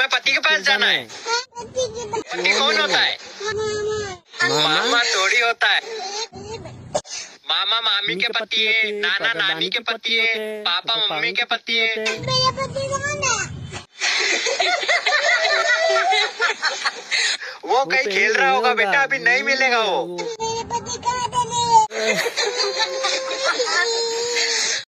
तुम्हें पति के पास जाना है। पति कौन होता है? मामा? थोड़ी होता है। मामा मामी के पति है नाना नानी के पति है पापा मम्मी के पति है। है। वो कहीं खेल रहा होगा बेटा अभी नहीं मिलेगा वो।